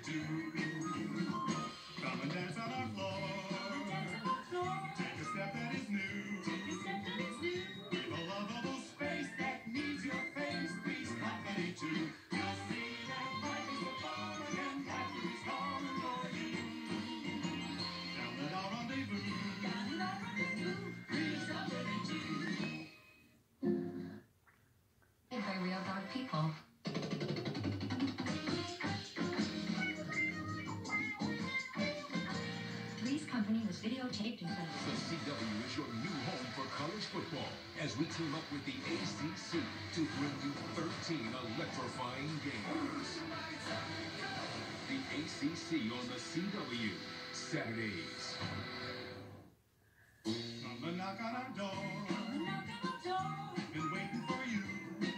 too. Come and dance on our floor. Take a step that is new. Give a lovable space that needs your face. Three's company too. You'll see that life is a is calling for you. Our too. By real dog people. The. CW is your new home for college football as we team up with the ACC to bring you 13 electrifying games. The ACC on the CW, Saturdays. Come and knock on our door. Been waiting for you.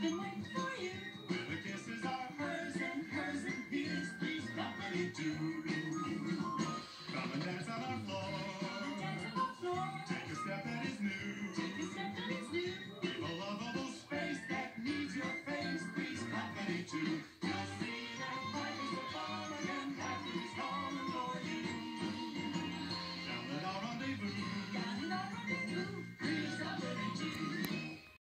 Been waiting for you. Where the kisses are hers and hers and his. Three's company too. I see.